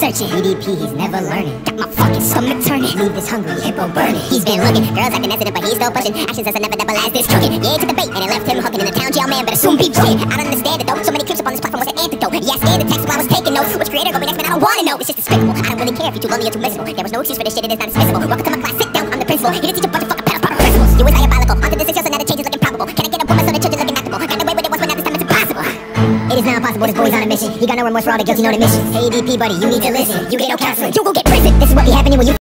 searching. EDP, he's never learning. Got my fucking stomach turning. Leave this hungry hippo burning. He's been looking, girls acting innocent, but he's still pushing. Actions as inevitable as this cooking. Yeah, he took the bait and it left him hooking in the town jail. Man, better soon be dead. I don't understand it though. So many clips up on this platform. What's the antidote? Yeah, I scared the text while I was taking notes. Which creator gonna be next? Man, I don't wanna know. It's just despicable. I don't really care if you're too lonely or too miserable. There was no excuse for this shit. It is not dismissible. Welcome to my class. Sit down. I'm the principal. Here to teach It is now impossible. This boy's on a mission. He got no remorse for all the guilty, no admissions. EDP, buddy, you need to listen. You get no counseling. You go get